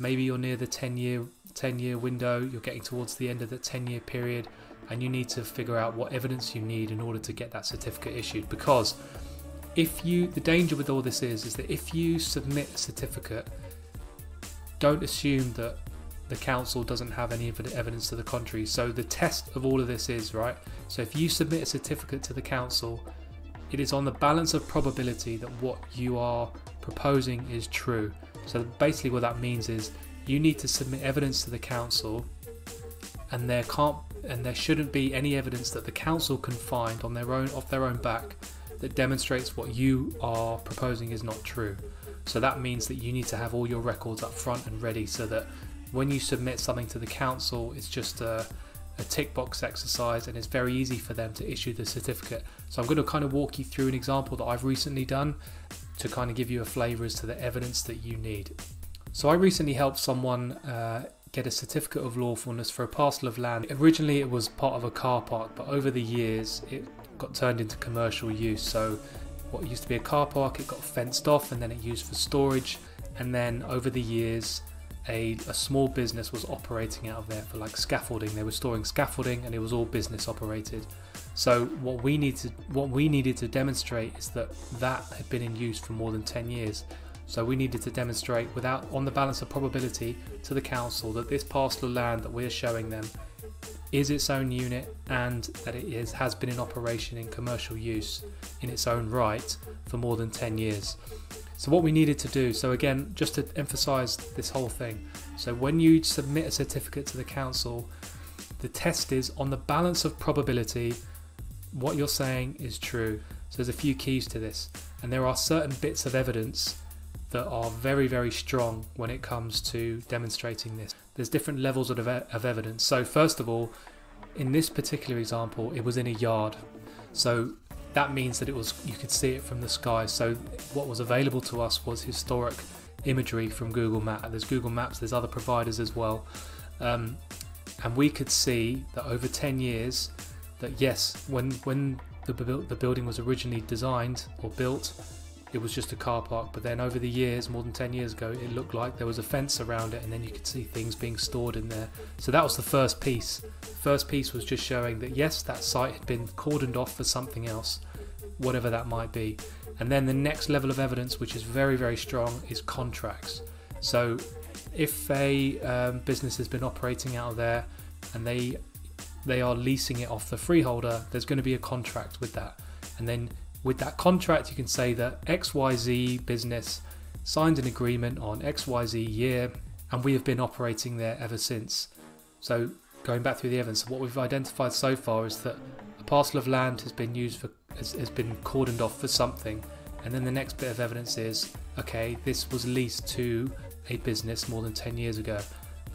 maybe you're near the 10 year 10 year window, you're getting towards the end of the 10 year period, and you need to figure out what evidence you need in order to get that certificate issued. Because if you, the danger with all this is, is that if you submit a certificate, don't assume that the council doesn't have any evidence to the contrary. So the test of all of this is right. So if you submit a certificate to the council, it is on the balance of probability that what you are proposing is true. So basically, what that means is you need to submit evidence to the council, and there can't and there shouldn't be any evidence that the council can find on their own off their own back that demonstrates what you are proposing is not true. So that means that you need to have all your records up front and ready so that when you submit something to the council, it's just a, a tick box exercise and it's very easy for them to issue the certificate. So I'm going to kind of walk you through an example that I've recently done to kind of give you a flavour as to the evidence that you need. So I recently helped someone uh, get a certificate of lawfulness for a parcel of land. Originally it was part of a car park, but over the years it got turned into commercial use. So what used to be a car park, it got fenced off and then it used for storage. And then over the years, a, a small business was operating out of there for like scaffolding. They were storing scaffolding and it was all business operated. So what we need to what we needed to demonstrate is that that had been in use for more than 10 years. So we needed to demonstrate without on the balance of probability to the council that this parcel of land that we're showing them is its own unit and that it is, has been in operation in commercial use in its own right for more than 10 years. So what we needed to do, so again, just to emphasize this whole thing. So when you submit a certificate to the council, the test is on the balance of probability, what you're saying is true. So there's a few keys to this. And there are certain bits of evidence that are very, very strong when it comes to demonstrating this. There's different levels of, of evidence. So first of all, in this particular example, it was in a yard. So that means that it was you could see it from the sky. So what was available to us was historic imagery from Google Maps. There's Google Maps. There's other providers as well, um, and we could see that over 10 years, that yes, when when the the building was originally designed or built, it was just a car park. But then over the years, more than 10 years ago, it looked like there was a fence around it, and then you could see things being stored in there. So that was the first piece. First piece was just showing that yes, that site had been cordoned off for something else, whatever that might be. And then the next level of evidence, which is very, very strong, is contracts. So if a um, business has been operating out of there and they they are leasing it off the freeholder, there's going to be a contract with that. And then with that contract, you can say that XYZ business signed an agreement on XYZ year and we have been operating there ever since. So going back through the evidence, what we've identified so far is that a parcel of land has been used for has, has been cordoned off for something, and then the next bit of evidence is okay, this was leased to a business more than 10 years ago,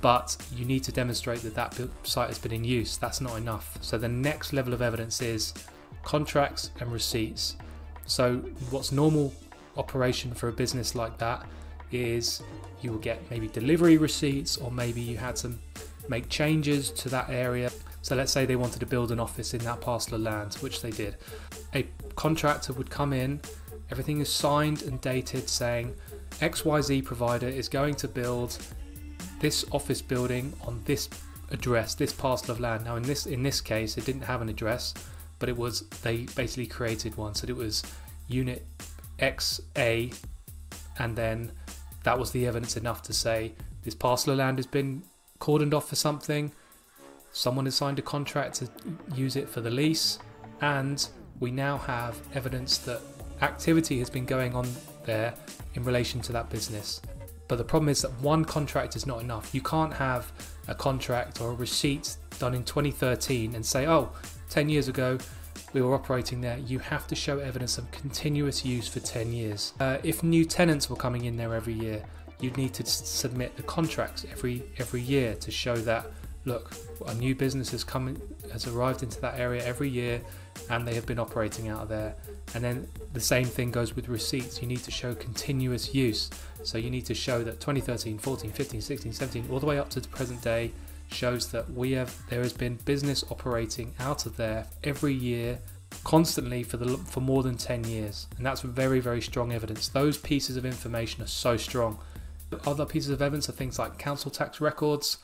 but you need to demonstrate that that site has been in use. That's not enough. So the next level of evidence is contracts and receipts. So what's normal operation for a business like that is you will get maybe delivery receipts or maybe you had some make changes to that area. So let's say they wanted to build an office in that parcel of land, which they did. A contractor would come in, everything is signed and dated saying XYZ provider is going to build this office building on this address, this parcel of land. Now in this in this case it didn't have an address, but it was they basically created one. So it was unit XA and then that was the evidence enough to say this parcel of land has been cordoned off for something, someone has signed a contract to use it for the lease, and we now have evidence that activity has been going on there in relation to that business. But the problem is that one contract is not enough. You can't have a contract or a receipt done in 2013 and say, oh, 10 years ago we were operating there. You have to show evidence of continuous use for 10 years. Uh, if new tenants were coming in there every year, you'd need to submit the contracts every every year to show that look a new business has come has arrived into that area every year and they have been operating out of there. And then the same thing goes with receipts. You need to show continuous use. So you need to show that 2013 14 15 16 17 all the way up to the present day shows that we have there has been business operating out of there every year constantly for the for more than 10 years. And that's very very strong evidence. Those pieces of information are so strong. Other pieces of evidence are things like council tax records.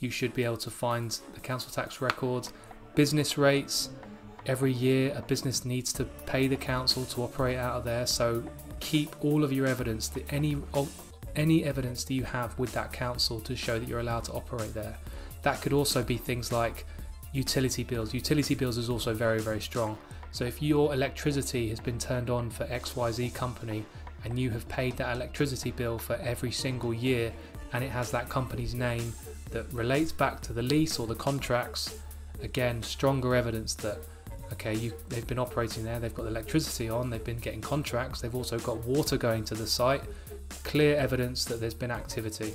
You should be able to find the council tax records, business rates. Every year, a business needs to pay the council to operate out of there. So keep all of your evidence, that any any evidence that you have with that council to show that you're allowed to operate there. That could also be things like utility bills. Utility bills is also very, very strong. So if your electricity has been turned on for XYZ company and you have paid that electricity bill for every single year and it has that company's name that relates back to the lease or the contracts, again, stronger evidence that okay, you, they've been operating there, they've got the electricity on, they've been getting contracts, they've also got water going to the site, clear evidence that there's been activity.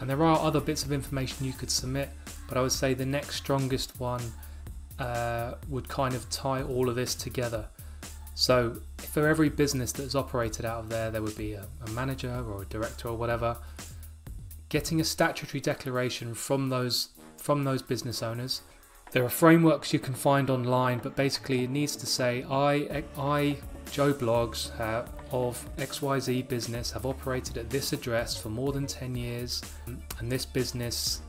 And there are other bits of information you could submit, but I would say the next strongest one uh, would kind of tie all of this together. So for every business that's operated out of there, there would be a, a manager or a director or whatever. Getting a statutory declaration from those from those business owners. There are frameworks you can find online, but basically it needs to say I I Joe Bloggs uh, of XYZ business have operated at this address for more than 10 years, and this business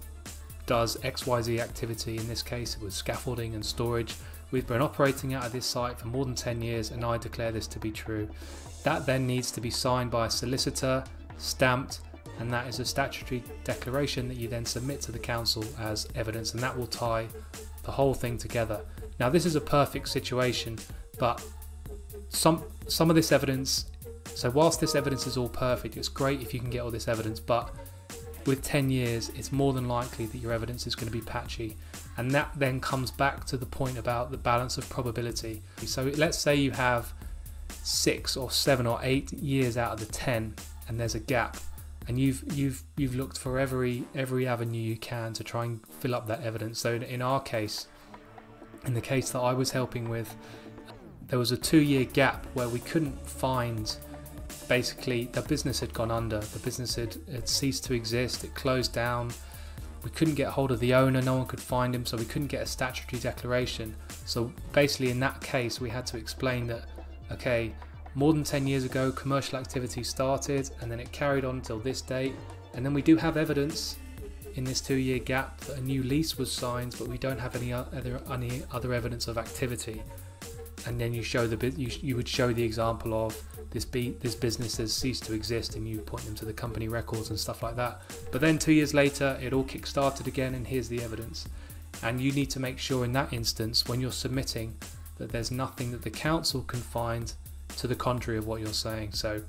does XYZ activity. In this case, it was scaffolding and storage. We've been operating out of this site for more than 10 years, and I declare this to be true. That then needs to be signed by a solicitor, stamped, and that is a statutory declaration that you then submit to the council as evidence, and that will tie the whole thing together. Now, this is a perfect situation, but some some of this evidence. So whilst this evidence is all perfect, it's great if you can get all this evidence, but with 10 years, it's more than likely that your evidence is going to be patchy. And that then comes back to the point about the balance of probability. So let's say you have six or seven or eight years out of the 10 and there's a gap and you've you've you've looked for every every avenue you can to try and fill up that evidence. So in our case in the case that I was helping with there was a two year gap where we couldn't find basically the business had gone under. The business had, had ceased to exist. It closed down. We couldn't get hold of the owner. No one could find him so we couldn't get a statutory declaration. So basically in that case we had to explain that okay more than 10 years ago commercial activity started and then it carried on until this date. And then we do have evidence in this two year gap that a new lease was signed but we don't have any other any other evidence of activity. And then you show the you, you would show the example of this be this business has ceased to exist and you point them to the company records and stuff like that. But then two years later it all kick started again and here's the evidence. And you need to make sure in that instance when you're submitting that there's nothing that the council can find to the contrary of what you're saying so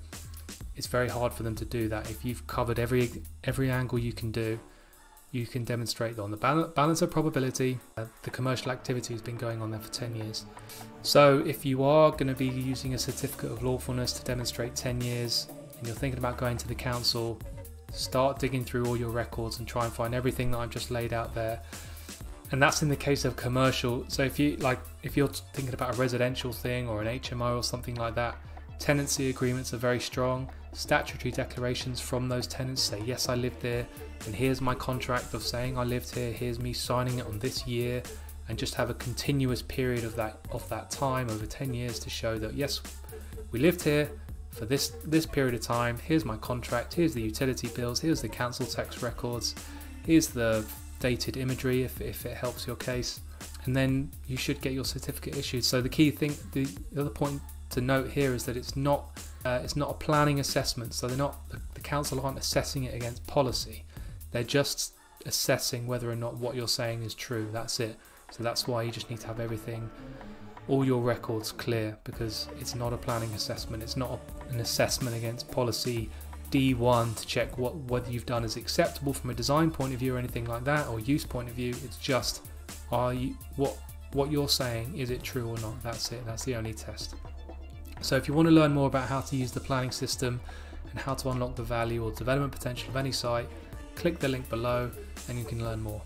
it's very hard for them to do that if you've covered every every angle you can do you can demonstrate on the balance of probability. Uh, the commercial activity has been going on there for 10 years. So if you are going to be using a certificate of lawfulness to demonstrate 10 years and you're thinking about going to the council, start digging through all your records and try and find everything that I've just laid out there. And that's in the case of commercial. So if you like if you're thinking about a residential thing or an HMO or something like that, tenancy agreements are very strong. Statutory declarations from those tenants say, yes, I lived there and here's my contract of saying I lived here, here's me signing it on this year, and just have a continuous period of that of that time over 10 years to show that yes, we lived here for this this period of time. Here's my contract, here's the utility bills, here's the council tax records, here's the dated imagery if, if it helps your case, and then you should get your certificate issued. So the key thing, the other point to note here is that it's not uh, it's not a planning assessment. So they're not the, the council aren't assessing it against policy. They're just assessing whether or not what you're saying is true. That's it. So that's why you just need to have everything, all your records clear because it's not a planning assessment. It's not a, an assessment against policy D1 to check what whether you've done is acceptable from a design point of view or anything like that, or use point of view. It's just are you what what you're saying is it true or not? That's it. That's the only test. So if you want to learn more about how to use the planning system and how to unlock the value or development potential of any site, click the link below and you can learn more.